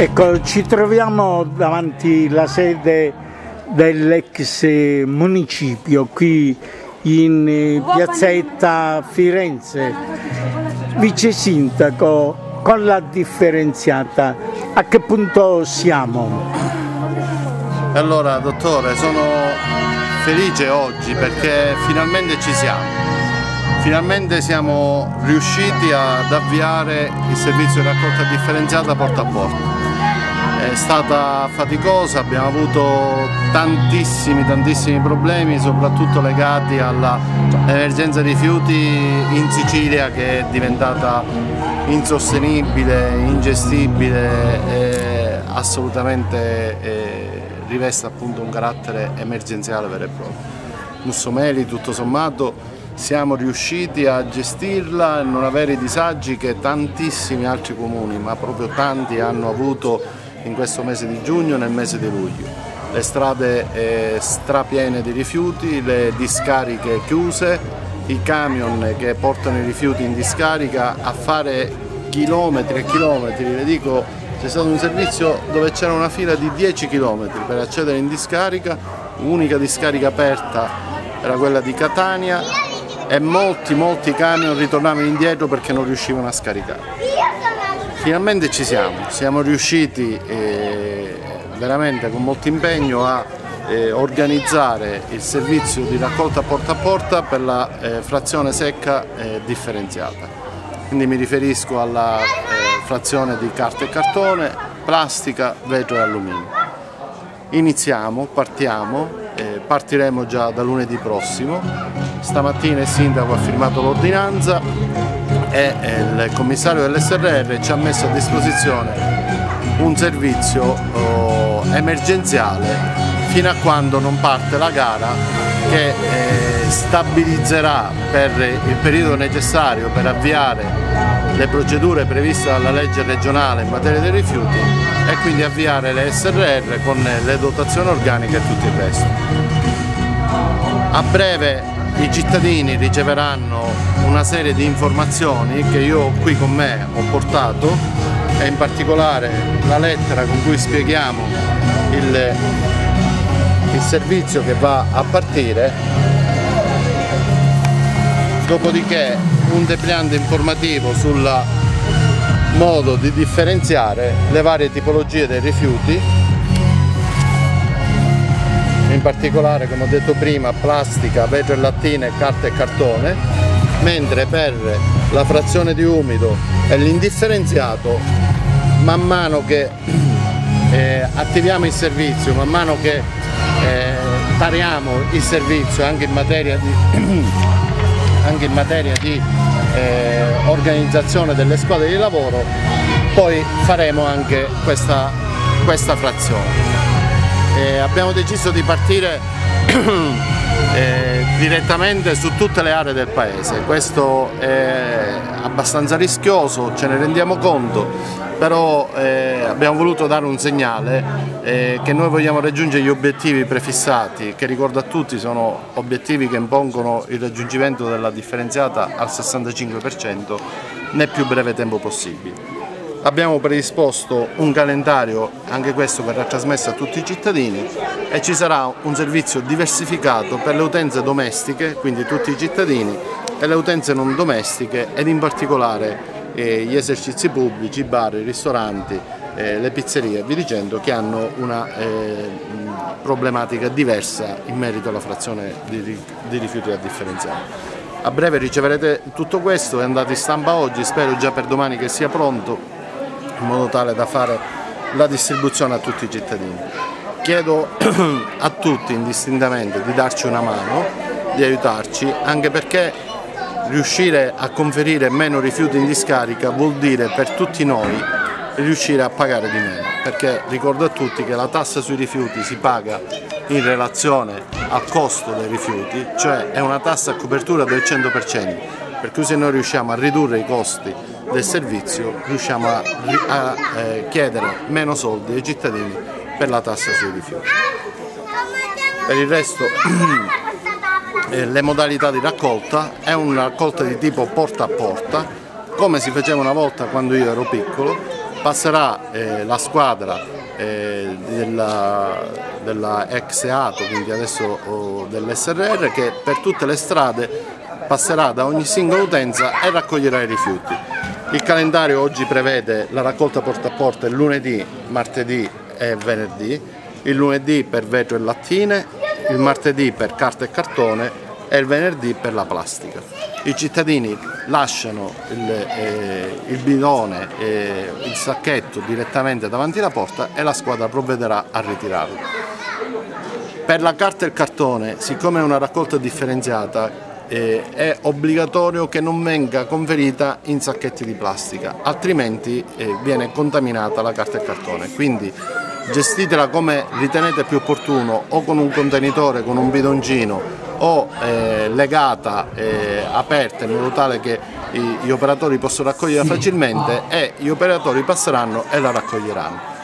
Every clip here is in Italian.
Ecco, ci troviamo davanti alla sede dell'ex municipio qui in eh, piazzetta Firenze. Vice sindaco, con la differenziata, a che punto siamo? Allora, dottore, sono felice oggi perché finalmente ci siamo. Finalmente siamo riusciti ad avviare il servizio di raccolta differenziata porta a porta è stata faticosa, abbiamo avuto tantissimi tantissimi problemi soprattutto legati all'emergenza rifiuti in Sicilia che è diventata insostenibile, ingestibile e assolutamente eh, riveste appunto un carattere emergenziale vero e proprio. Mussomeli tutto sommato siamo riusciti a gestirla e non avere i disagi che tantissimi altri comuni, ma proprio tanti hanno avuto in questo mese di giugno e nel mese di luglio. Le strade eh, strapiene di rifiuti, le discariche chiuse, i camion che portano i rifiuti in discarica a fare chilometri e chilometri, le dico c'è stato un servizio dove c'era una fila di 10 km per accedere in discarica, l'unica discarica aperta era quella di Catania e molti molti camion ritornavano indietro perché non riuscivano a scaricare. Finalmente ci siamo, siamo riusciti eh, veramente con molto impegno a eh, organizzare il servizio di raccolta porta a porta per la eh, frazione secca eh, differenziata. Quindi mi riferisco alla eh, frazione di carta e cartone, plastica, vetro e alluminio. Iniziamo, partiamo, eh, partiremo già da lunedì prossimo. Stamattina il sindaco ha firmato l'ordinanza e il commissario dell'SRR ci ha messo a disposizione un servizio oh, emergenziale fino a quando non parte la gara che eh, stabilizzerà per il periodo necessario per avviare le procedure previste dalla legge regionale in materia dei rifiuti e quindi avviare le SRR con le dotazioni organiche e tutto il resto. A breve i cittadini riceveranno una serie di informazioni che io qui con me ho portato e in particolare la lettera con cui spieghiamo il, il servizio che va a partire. Dopodiché un depliante informativo sul modo di differenziare le varie tipologie dei rifiuti in particolare come ho detto prima plastica, vetro e lattine, carta e cartone, mentre per la frazione di umido e l'indifferenziato man mano che eh, attiviamo il servizio, man mano che eh, tariamo il servizio anche in materia di, anche in materia di eh, organizzazione delle squadre di lavoro, poi faremo anche questa, questa frazione eh, abbiamo deciso di partire eh, direttamente su tutte le aree del paese, questo è abbastanza rischioso, ce ne rendiamo conto, però eh, abbiamo voluto dare un segnale eh, che noi vogliamo raggiungere gli obiettivi prefissati, che ricordo a tutti sono obiettivi che impongono il raggiungimento della differenziata al 65% nel più breve tempo possibile. Abbiamo predisposto un calendario, anche questo verrà trasmesso a tutti i cittadini e ci sarà un servizio diversificato per le utenze domestiche, quindi tutti i cittadini, e le utenze non domestiche ed in particolare eh, gli esercizi pubblici, i bar, i ristoranti, eh, le pizzerie e vi dicendo che hanno una eh, problematica diversa in merito alla frazione di, rifiuti da differenziare. A breve riceverete tutto questo, è andato in stampa oggi, spero già per domani che sia pronto in modo tale da fare la distribuzione a tutti i cittadini. Chiedo a tutti indistintamente di darci una mano, di aiutarci, anche perché riuscire a conferire meno rifiuti in discarica vuol dire per tutti noi riuscire a pagare di meno, perché ricordo a tutti che la tassa sui rifiuti si paga in relazione al costo dei rifiuti, cioè è una tassa a copertura del 100%, per cui se noi riusciamo a ridurre i costi del servizio riusciamo a, a eh, chiedere meno soldi ai cittadini per la tassa sui rifiuti. Per il resto eh, le modalità di raccolta è una raccolta di tipo porta a porta come si faceva una volta quando io ero piccolo passerà eh, la squadra eh, della, della, ex EATO, quindi adesso dell'SRR, che per tutte le strade passerà da ogni singola utenza e raccoglierà i rifiuti. Il calendario oggi prevede la raccolta porta a porta il lunedì, martedì e venerdì, il lunedì per vetro e lattine, il martedì per carta e cartone e il venerdì per la plastica. I cittadini lasciano il, eh, il bidone, eh, il sacchetto direttamente davanti alla porta e la squadra provvederà a ritirarlo. Per la carta e il cartone, siccome è una raccolta differenziata, eh, è obbligatorio che non venga conferita in sacchetti di plastica, altrimenti eh, viene contaminata la carta e il cartone. Quindi gestitela come ritenete più opportuno o con un contenitore, con un bidoncino o eh, legata, eh, aperta in modo tale che i, gli operatori possano raccoglierla facilmente e gli operatori passeranno e la raccoglieranno.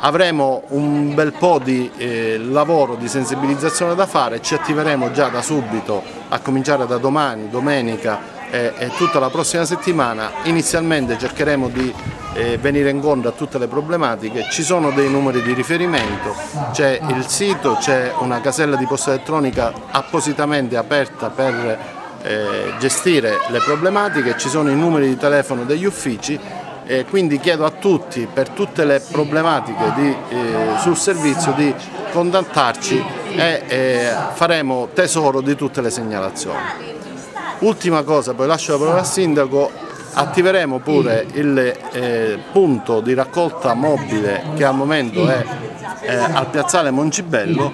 Avremo un bel po' di eh, lavoro di sensibilizzazione da fare, ci attiveremo già da subito a cominciare da domani, domenica e, e tutta la prossima settimana. Inizialmente cercheremo di eh, venire incontro a tutte le problematiche, ci sono dei numeri di riferimento, c'è il sito, c'è una casella di posta elettronica appositamente aperta per eh, gestire le problematiche, ci sono i numeri di telefono degli uffici e quindi chiedo a tutti per tutte le problematiche di, eh, sul servizio di contattarci e eh, faremo tesoro di tutte le segnalazioni. Ultima cosa, poi lascio la parola al sindaco, attiveremo pure il eh, punto di raccolta mobile che al momento è eh, al piazzale Moncibello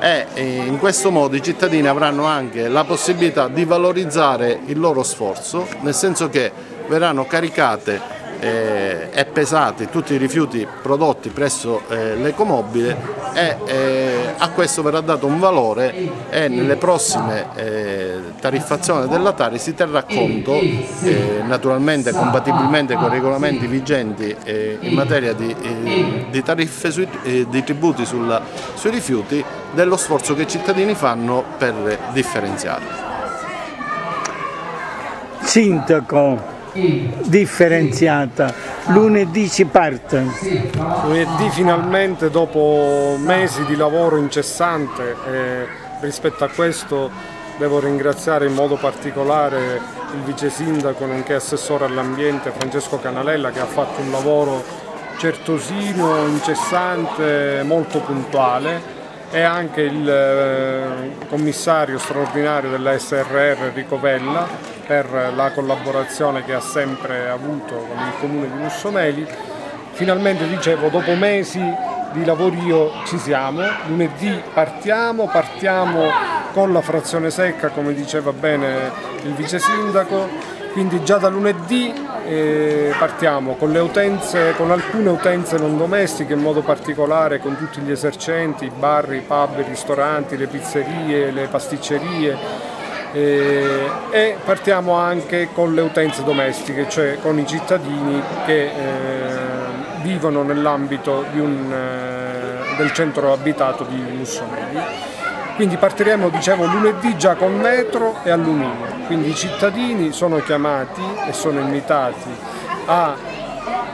e eh, in questo modo i cittadini avranno anche la possibilità di valorizzare il loro sforzo, nel senso che verranno caricate eh, e pesati tutti i rifiuti prodotti presso eh, l'ecomobile e eh, a questo verrà dato un valore e nelle prossime tariffazioni della Tari si terrà conto naturalmente compatibilmente con i regolamenti vigenti in materia di, tariffe sui, di tributi sul, sui rifiuti dello sforzo che i cittadini fanno per differenziare. Sindaco, differenziata. Lunedì si parte. Lunedì finalmente dopo mesi di lavoro incessante eh, rispetto a questo devo ringraziare in modo particolare il vice sindaco nonché assessore all'ambiente Francesco Canalella che ha fatto un lavoro certosino, incessante, molto puntuale e anche il eh, commissario straordinario della SRR Enrico Vella per la collaborazione che ha sempre avuto con il comune di Mussomeli. Finalmente dicevo, dopo mesi di lavorio ci siamo, lunedì partiamo, partiamo con la frazione secca come diceva bene il vice sindaco, quindi già da lunedì eh, partiamo con, utenze, con, alcune utenze non domestiche, in modo particolare con tutti gli esercenti, i bar, i pub, i ristoranti, le pizzerie, le pasticcerie eh, e partiamo anche con le utenze domestiche, cioè con i cittadini che eh, vivono nell'ambito eh, del centro abitato di Mussomeli. Quindi partiremo dicevo, lunedì già con metro e alluminio, quindi i cittadini sono chiamati e sono invitati a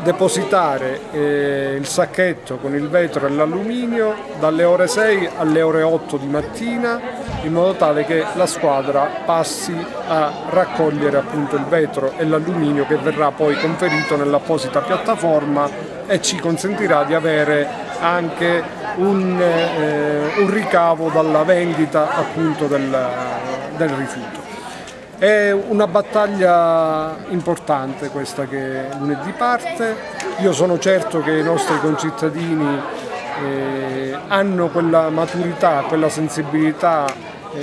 depositare eh, il sacchetto con il vetro e l'alluminio dalle ore 6 alle ore 8 di mattina in modo tale che la squadra passi a raccogliere appunto il vetro e l'alluminio che verrà poi conferito nell'apposita piattaforma e ci consentirà di avere anche un, eh, un ricavo dalla vendita appunto del, del rifiuto. È una battaglia importante questa che lunedì parte, io sono certo che i nostri concittadini eh, hanno quella maturità, quella sensibilità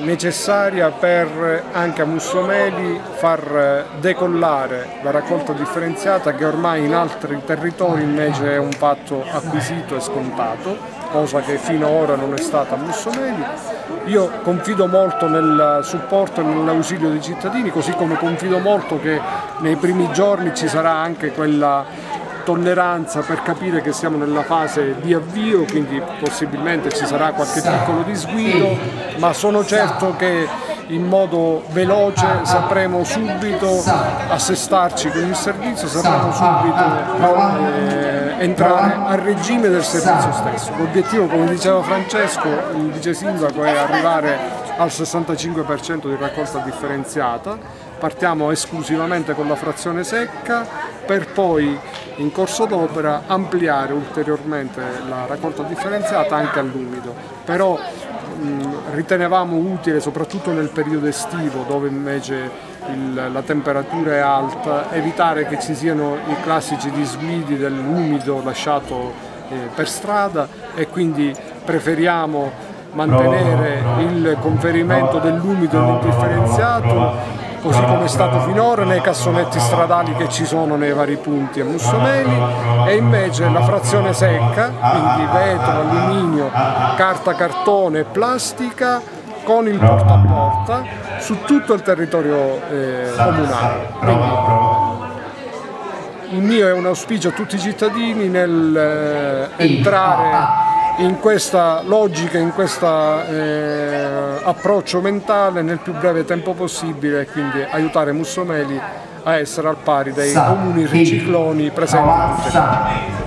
necessaria per anche a Mussomeli far decollare la raccolta differenziata che ormai in altri territori invece è un fatto acquisito e scontato, cosa che fino ad ora non è stata a Mussomeli. Io confido molto nel supporto e nell'ausilio dei cittadini, così come confido molto che nei primi giorni ci sarà anche quella tolleranza per capire che siamo nella fase di avvio, quindi possibilmente ci sarà qualche piccolo disguido, ma sono certo che in modo veloce, sapremo subito assestarci con il servizio, sapremo subito eh, entrare a regime del servizio stesso. L'obiettivo, come diceva Francesco, il vice sindaco, è arrivare al 65% di raccolta differenziata. Partiamo esclusivamente con la frazione secca per poi in corso d'opera ampliare ulteriormente la raccolta differenziata anche all'umido. Però ritenevamo utile soprattutto nel periodo estivo dove invece il, la temperatura è alta evitare che ci siano i classici disguidi dell'umido lasciato eh, per strada e quindi preferiamo mantenere il conferimento dell'umido indifferenziato così come è stato finora nei cassonetti stradali che ci sono nei vari punti a Mussomeli e invece la frazione secca, quindi vetro, alluminio, carta, cartone e plastica con il porta a porta su tutto il territorio eh, comunale. Quindi, il mio è un auspicio a tutti i cittadini nel eh, entrare in questa logica, in questo eh, approccio mentale nel più breve tempo possibile e quindi aiutare Mussomeli a essere al pari dei comuni ricicloni presenti. In tutte le